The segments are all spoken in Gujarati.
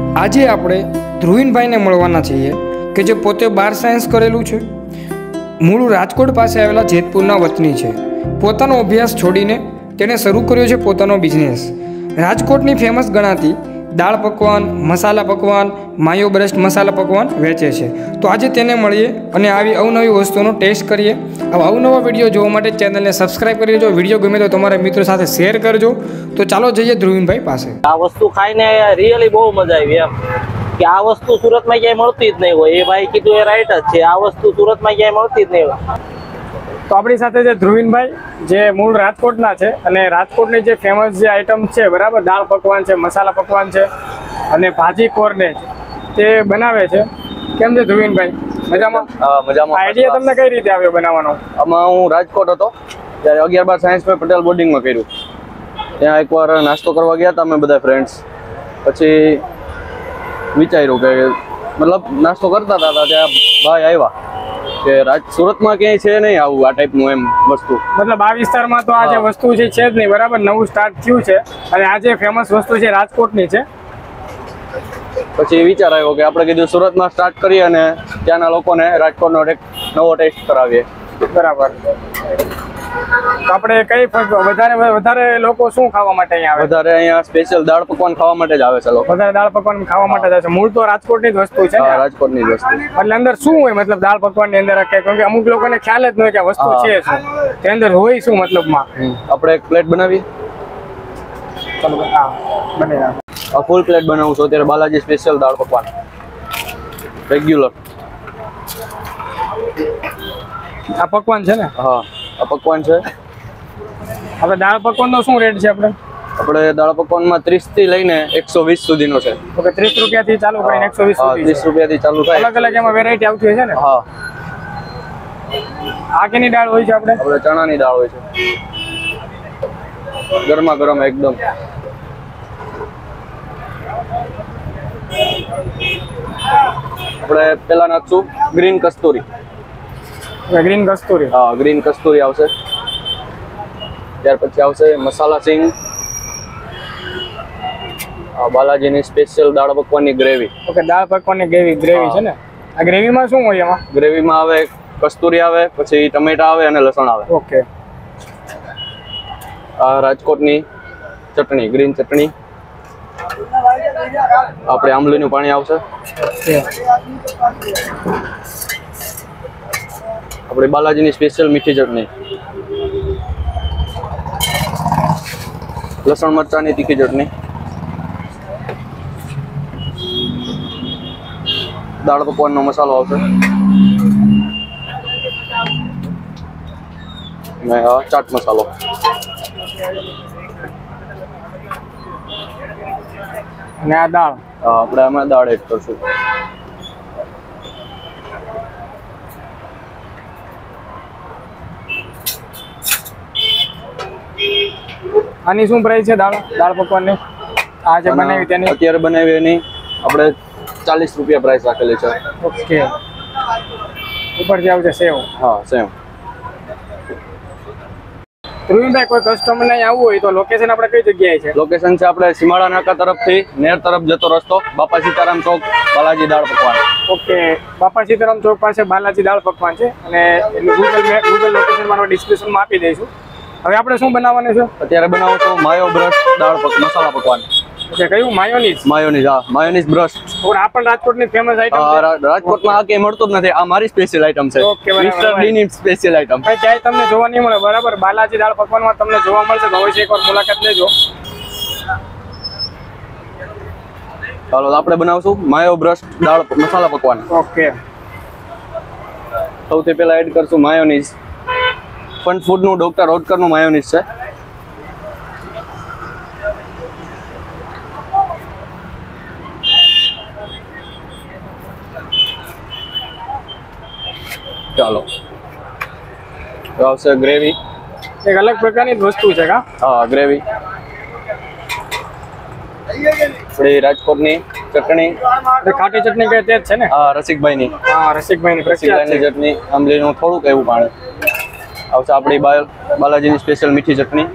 આજે આપણે ધ્રુવીનભાઈને મળવાના છીએ કે જે પોતે બાર સાયન્સ કરેલું છે. મૂળ રાજકોટ પાસે આવેલા જેતપુરના વતની છે. પોતાનો અભ્યાસ છોડીને તેણે શરૂ કર્યો છે પોતાનો બિઝનેસ રાજકોટની ફેમસ ગણાતી દાળ પકવાન, મસાલા પકવાન, માયો બ્રેસ્ટ મસાલા પકવાન વેચે છે. તો આજે તેને મળીએ અને આવી અવનવી વસ્તુનો ટેસ્ટ કરીએ. હવે અવનવા વીડિયો જોવા માટે ચેનલને સબસ્ક્રાઇબ કરી લેજો વીડિયો ગમે તો તમારા મિત્રો સાથે શેર કરજો. તો ચાલો જઈએ ધ્રુવીનભાઈ પાસે. આ વસ્તુ ખાઈને રિયલી બહુ મજા આવી એમ. કે આ વસ્તુ સુરતમાં ક્યાંય મળતી જ નહીં હોય. એ ભાઈ કીધું એ રાઈટ જ છે. આ વસ્તુ સુરતમાં ક્યાંય મળતી જ નહીં હોય. તો આપણી સાથે છે ધ્રુવીનભાઈ જે મૂળ રાજકોટના છે અને રાજકોટની જે ફેમસ જે આઈટમ છે બરાબર? દાળ પકવાન છે મસાલા પકવાન છે અને ભાજી કોરને તે બનાવે છે. કેમ છે ધ્રુવીનભાઈ? મજામાં? મજામાં. આઈડિયા તમને કઈ રીતે આવ્યો બનાવવાનો? આમાં હું રાજકોટ હતો ત્યારે અગિયાર બાર સાયન્સમાં પટેલ બોર્ડિંગમાં કર્યું. ત્યાં એકવાર નાસ્તો કરવા ગયા હતા અમે બધા ફ્રેન્ડ્સ પછી વિચાર્યું કે મતલબ નાસ્તો કરતા હતા ત્યાં ભાઈ આવ્યા. કે રાજ સુરતમાં ક્યાંય છે નહીં આવું આ ટાઈપનું એમ વસ્તુ. મતલબ આ વિસ્તારમાં તો આ જે વસ્તુ છે છે જ નહીં બરાબર? નવું સ્ટાર્ટ થયું છે. અને આ જે ફેમસ વસ્તુ છે રાજકોટની છે. પછી વિચાર આવ્યો કે આપણે કીધું સુરતમાં સ્ટાર્ટ કરીએ અને ત્યાંના લોકોને રાજકોટનો એક નવો ટેસ્ટ કરાવીએ. બરાબર. તો આપણે કઈ વધારે વધારે લોકો શું ખાવા માટે અહીંયા આવે? વધારે અહીંયા સ્પેશિયલ દાળ પકવાન ખાવા માટે જ આવે છે લોકો. વધારે દાળ પકવાન ખાવા માટે જ આવે છે. મૂળ તો રાજકોટની જ વસ્તુ છે રાજકોટની જ વસ્તુ. એટલે અંદર શું હોય? મતલબ દાળ પકવાનની અંદર કે કેમ કે અમુક લોકોને ખ્યાલ જ ન હોય કે વસ્તુ છે શું? તે અંદર હોય શું મતલબમાં? આપણે એક પ્લેટ બનાવીએ. ચાલો હા. બને આ ફૂલ પ્લેટ બનાવું છું. અત્યારે બાલાજી સ્પેશિયલ દાળ પકવાન. રેગ્યુલર આ પકવાન છે ને? હા. આ પકવાન છે? આપણે દાળ પકવાન નો શું રેટ છે આપણે? આપણે દાળ પકવાનમાં ત્રીસથી લઈને એકસો વીસ સુધીનો છે. તો ત્રીસ રૂપિયા થી ચાલુ કરીને એકસો વીસ ત્રીસ રૂપિયાથી ચાલુ થાય. અલગ અલગ એમાં વેરાયટી આવતી હોય છે ને? હા. આ કેની દાળ હોય છે આપણે? આપણે ચણાની દાળ હોય છે. ગરમા ગરમ એકદમ. આપણે પેલા નાખશું ગ્રીન કસ્તુરી. ગ્રીન કસ્તુરી. હા ગ્રીન કસ્તુરી આવશે. ત્યાર પછી આવશે મસાલા સિંગ. આ બાલાજીની સ્પેશિયલ દાળ પકવાનની ગ્રેવી ઓકે દાળ પકવાનની ગ્રેવી ગ્રેવી છે ને? આ ગ્રેવીમાં શું હોય એમાં? ગ્રેવીમાં આવે કસ્તુરી આવે પછી ટમેટા આવે અને લસણ આવે. ઓકે આ રાજકોટની ચટણી ગ્રીન ચટણી. આપણે આંબલીનું પાણી આવશે. આપણે બાલાજીની સ્પેશિયલ મીઠી ચટણી. લસણ મરચાની તીખી ચટણી. દાળ પકવાનનો મસાલો આવશે. અને ચાટ મસાલો. અને આ દાળ? આપણે આમાં દાળ એડ કરશું. આની શું પ્રાઇસ છે દાળ? દાળ પકવાનની? આ જે બનાવી તેની? અત્યારે બનાવી એની આપણે ચાલીસ રૂપિયા પ્રાઇસ રાખેલી છે. ઓકે. ઉપર જે આવશે સેવ. હા સેમ ધ્રુવીનભાઈ કોઈ કસ્ટમર ને આવવું હોય તો લોકેશન આપણે કઈ જગ્યાએ છે? લોકેશન છે આપણે સીમાડા નાકા તરફથી નેર તરફ જતો રસ્તો બાપા સીતારામ ચોક બાલાજી દાળ પકવાન. ઓકે. બાપા સીતારામ ચોક પાસે બાલાજી દાળ પકવાન છે. અને એનું ગૂગલ મેપ ગૂગલ લોકેશન મારો ડિસ્ક્રિપ્શનમાં આપી દઈશું. હવે આપણે શું બનાવવાનું છે? અત્યારે બનાવો તો માયો બ્રશ દાળ પક મસાલા પકવાન. ઓકે કયું? માયોનીઝ માયોનીઝ હા માયોનીઝ બ્રશ ઓર આ રાજકોટની ફેમસ આઈટમ છે? રાજકોટમાં આ ક્યાંય મળતું જ નથી આ મારી સ્પેશિયલ આઈટમ છે. મિસ્ટર બરાબર. ડીની સ્પેશિયલ આઈટમ ભાઈ ક્યાંય તમને જોવા નહીં મળે બરાબર? બાલાજી દાળ પકવાનમાં તમને જોવા મળશે તો અવશ્ય એકવાર મુલાકાત લેજો. ચાલો આપણે બનાવશું માયો બ્રશ દાળ મસાલા પકવાન. ઓકે. સૌથી પહેલા એડ કરશું માયોનીઝ ફન ફૂડનું ડોક્ટર ઓટકરનું માયોનીઝ છે. ચાલો. આવશે ગ્રેવી. એક અલગ પ્રકારની વસ્તુ છે કા? હા ગ્રેવી. આપણી રાજકોટની ચટણી. ખાટી ચટણી કઈ તે જ છે ને? હા રસિકભાઈની. હા રસિકભાઈની રસિકભાઈની ચટણી આંબલીનું થોડુંક એવું પાણી. આવશે આપણી બાલ બાલાજીની સ્પેશિયલ મીઠી ચટણી.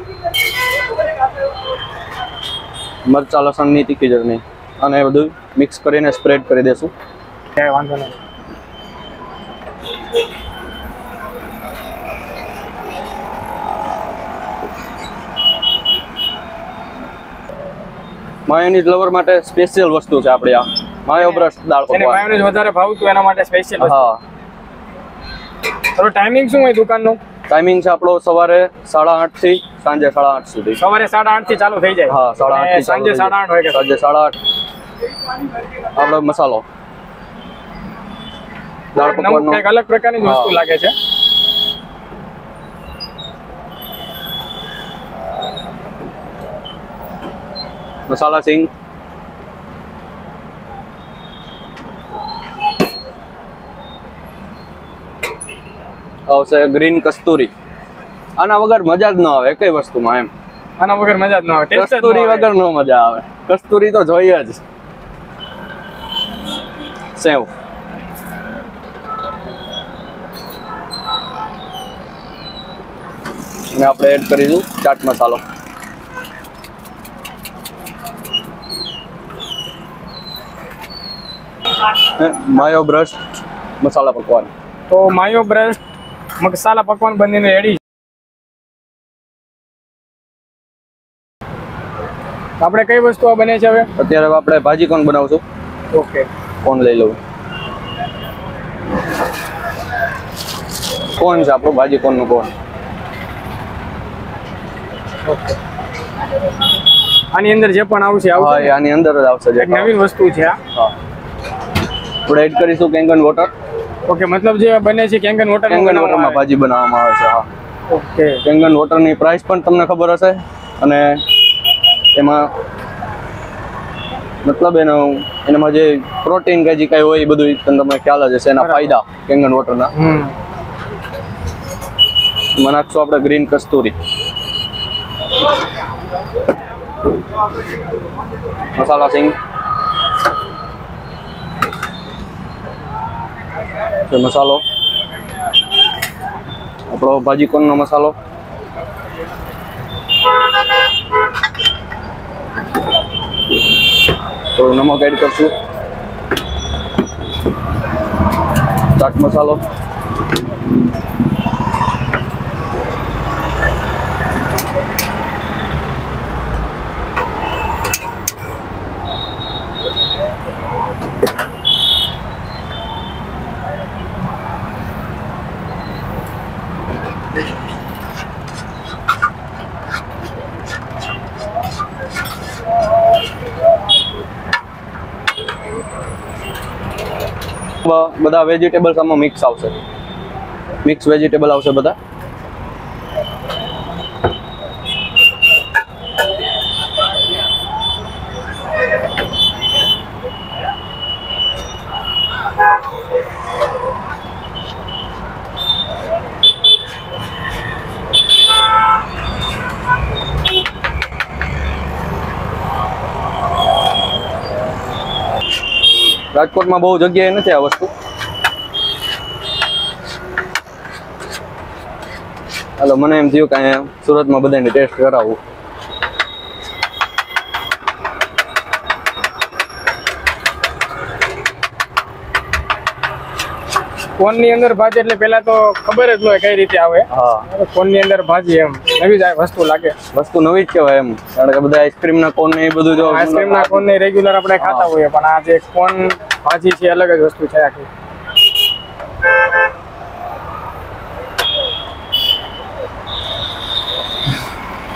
મરચા લસણની તીખી ચટણી. અને બધું મિક્સ કરીને સ્પ્રેડ કરી દેશું. કાંઈ વાંધો નહીં. માયોનીઝ લવર માટે સ્પેશિયલ વસ્તુ છે આપણે આ. માયો બ્રશ દાળ પકવાન. માયોનીઝ વધારે ભાવતું એના માટે સ્પેશિયલ હા. તો ટાઈમિંગ શું હોય દુકાનનું? ટાઈમિંગ છે આપણો સવારે સાડા આઠથી સાંજે સાડા આઠ સુધી. સવારે સાડા આઠથી ચાલુ થઈ જાય? હા સાડા આઠ સાંજે સાડા આઠ સાંજે સાડા આઠ. આપણો મસાલો. દાળ નવું અલગ પ્રકારની વસ્તુ લાગે છે? મસાલા સિંગ. આવશે ગ્રીન કસ્તુરી. આના વગર મજા જ ન આવે કઈ વસ્તુમાં એમ. આના વગર મજા જ ન આવે કસ્તુરી વગર ન મજા આવે. કસ્તુરી તો જોઈએ જ. સેવ. અને આપણે એડ કરીશું ચાટ મસાલો. માયો બ્રશ મસાલા પકવાન. તો માયો બ્રશ મસાલા પકવાન બંનેને રેડી આપણે કઈ વસ્તુઓ બને છે હવે? અત્યારે આપણે ભાજી કોણ બનાવશું? ઓકે કોણ લઈ લઉં? કોણ છે આપણું? ભાજી કોણ? ઓકે આની અંદર જે પણ આવશે આવશે આની અંદર જ આવશે નવી નવીન વસ્તુ છે આ. આપણે એડ કરીશું કેંગન વોટર ઓકે મતલબ જે બને છે કેંગન વોટર કેંગન વોટરમાં ભાજી બનાવવામાં આવે છે હા. ઓકે. કેંગન વોટરની પ્રાઇસ પણ તમને ખબર હશે અને એમાં મતલબ એનો એનામાં જે પ્રોટીન કે જે કાંઈ હોય એ બધું તમને ખ્યાલ જ હશે એના ફાયદા કેંગન વોટરના એમાં નાખશું આપણે ગ્રીન કસ્તુરી. મસાલા સિંગ. તે મસાલો આપણો ભાજી કોનનો મસાલો તો નમક એડ કરશું ચાટ મસાલો બ- બધા વેજીટેબલ્સ આમાં મિક્સ આવશે. મિક્સ વેજીટેબલ આવશે બધા? રાજકોટમાં બહુ જગ્યાએ નથી આ વસ્તુ. હાલો, મને એમ થયું કે અહીંયા સુરતમાં બધાને ટેસ્ટ કરાવવું કોનની અંદર ભાજી એટલે પેલા તો ખબર જ ન હોય કઈ રીતે આવે. ફોનની અંદર ભાજી એમ. નવી જ વસ્તુ લાગે. વસ્તુ નવી જ કહેવાય એમ. કારણ કે બધા આઈસ્ક્રીમ ના કોન ને એ બધું જો આઈસ્ક્રીમ ના કોન ને રેગ્યુલર આપણે ખાતા હોઈએ પણ આ જે કોન ભાજી છે અલગ જ વસ્તુ છે આખી.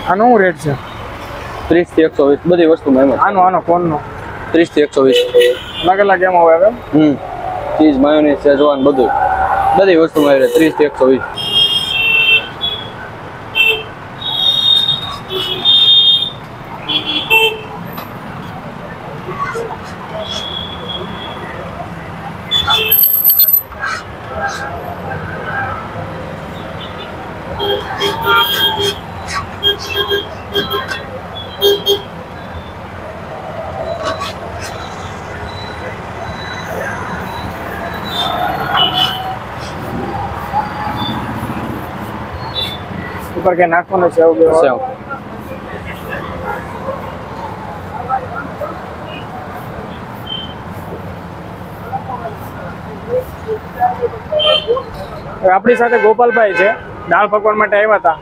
આનો શું રેટ છે? ત્રીસથી એકસો વીસ બધી વસ્તુમાં એમ આનો આનો કોન નો ત્રીસથી એકસો વીસ. અલગ અલગ એમાં હોય એમ હમ. ચીઝ માયોનીઝ શેઝવાન બધું બધી વસ્તુમાં રહે ત્રીસથી એકસો વીસ. ઉપર કે નાખવાનો છે એવું સેવ આપણી સાથે ગોપાલભાઈ છે. દાળ પકવાન માટે આવ્યા હતા.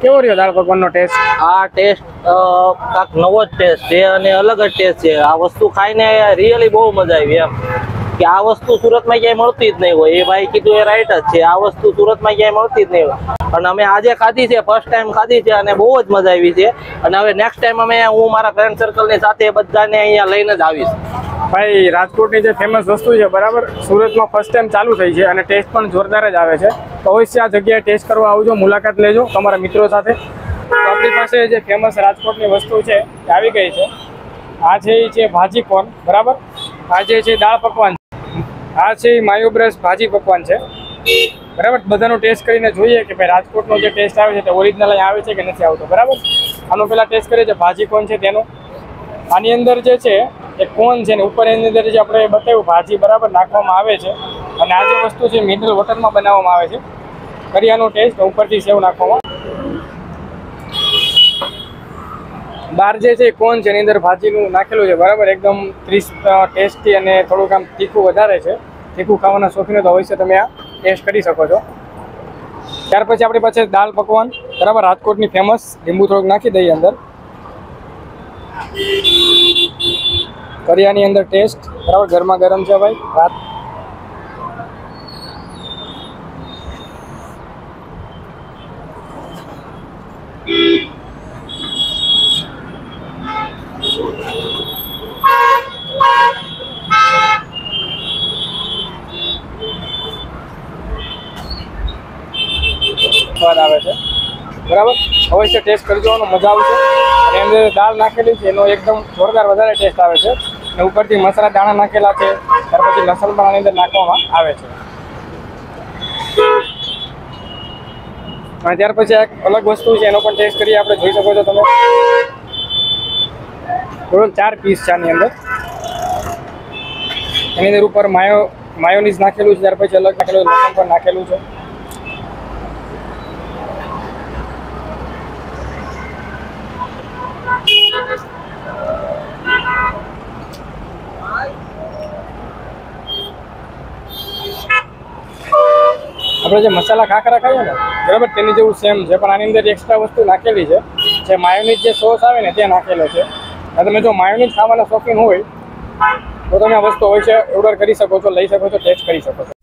કેવો રહ્યો દાળ પકવાનનો ટેસ્ટ? આ ટેસ્ટ કાંક નવો જ ટેસ્ટ છે અને અલગ જ ટેસ્ટ છે. આ વસ્તુ ખાઈને રિયલી બહુ મજા આવી એમ. કે આ વસ્તુ સુરતમાં ક્યાંય મળતી જ નહીં હોય. એ ભાઈ કીધું એ રાઈટ જ છે. આ વસ્તુ સુરતમાં ક્યાંય મળતી જ નહીં હોય. અને અમે આજે ખાધી છે ફર્સ્ટ ટાઈમ ખાધી છે અને બહુ જ મજા આવી છે. અને હવે નેક્સ્ટ ટાઈમ અમે હું મારા ફ્રેન્ડ સર્કલની સાથે બધાને અહીંયા લઈને જ આવીશ. ભાઈ, રાજકોટની જે ફેમસ વસ્તુ છે, બરાબર? સુરતમાં ફર્સ્ટ ટાઈમ ચાલુ થઈ છે અને ટેસ્ટ પણ જોરદાર જ આવે છે. તો અવશ્ય આ જગ્યાએ ટેસ્ટ કરવા આવજો, મુલાકાત લેજો તમારા મિત્રો સાથે. આપણી પાસે જે ફેમસ રાજકોટની વસ્તુ છે આવી ગઈ છે. આ એ છે ભાજી પણ બરાબર? આ જે છે દાળ પકવાન. આ છે એ માયો બ્રશ ભાજી પકવાન છે. બરાબર? બધાનો ટેસ્ટ કરીને જોઈએ કે ભાઈ રાજકોટનો જે ટેસ્ટ આવે છે તે ઓરિજિનલ આવે છે કે નથી આવતો. બરાબર? આનો પહેલાં ટેસ્ટ કરીએ છે ભાજી કોણ છે તેનો? આની અંદર જે છે, એ કોન છે ને ઉપર એની અંદર જે આપણે બતાવ્યું, ભાજી બરાબર નાખવામાં આવે છે. અને આ જે વસ્તુ છે મિનરલ વોટરમાં બનાવવામાં આવે છે. કરિયાનો ટેસ્ટ ઉપરથી સેવ નાખવામાં. બહાર જે છે કોન છે, એની અંદર ભાજીનું નાખેલું છે, બરાબર? એકદમ ત્રીસ ટેસ્ટી અને થોડુંક આમ તીખું વધારે છે. તીખું ખાવાના શોખીન હોય તો અવશ્ય તમે આ ટેસ્ટ કરી શકો છો. ત્યાર પછી આપણી પાસે દાલ પકવાન, બરાબર? રાજકોટની ફેમસ લીંબુ થોડુંક નાખી દઈએ અંદર. કરિયાની અંદર ટેસ્ટ બરાબર? ગરમા ગરમ છે ભાઈ, રાત સ્વાદ આવે છે. બરાબર? અવશ્ય ટેસ્ટ કરી જોવાનો, મજા આવશે અને અંદર દાળ નાખેલી છે, એનો એકદમ જોરદાર વધારે ટેસ્ટ આવે છે. અને ઉપરથી મસાલા દાણા નાખેલા છે, ત્યાર પછી લસણ પણ અંદર નાખવામાં આવે છે. અને ત્યાર પછી એક અલગ વસ્તુ છે, એનો પણ ટેસ્ટ કરીએ. આપણે જોઈ શકો છો તમે. ટોટલ ચાર પીસ છે આની અંદર. એની અંદર ઉપર માયો માયોનીઝ નાખેલું છે, ત્યાર પછી અલગ નાખેલું લસણ પણ નાખેલું છે. આપણે જે મસાલા ખાખરા ખાઈએ ને, બરાબર? તેની જેવું સેમ છે, પણ આની અંદર એક્સ્ટ્રા વસ્તુ નાખેલી છે, જે માયોનીઝ જે સોસ આવે ને, તે નાખેલો છે. તમે જો માયોનીઝ ખાવાના શોખીન હોય, તો તમે વસ્તુ હોય છે ઓર્ડર કરી શકો છો, લઈ શકો છો ટેસ્ટ કરી શકો છો.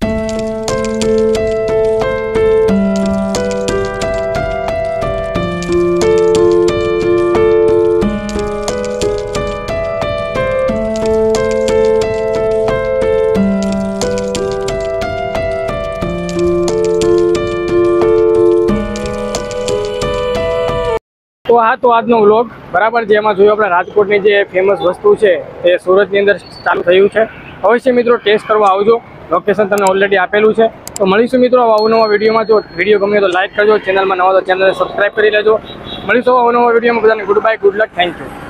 આ તો આજનો વ્લોગ બરાબર જેમાં જોયું આપણે રાજકોટની જે ફેમસ વસ્તુ છે તે સુરતની અંદર ચાલુ થયું છે. અવશ્ય મિત્રો ટેસ્ટ કરવા આવજો. લોકેશન તમને ઓલરેડી આપેલું છે. તો મળીશું મિત્રો અવનવા વિડીયોમાં. જો વીડિયો ગમે તો લાઇક કરજો. ચેનલમાં નવા તો ચેનલને સબસ્ક્રાઈબ કરી લેજો. મળીશું અવનવા વિડીયોમાં. બધાને good bye good luck thank you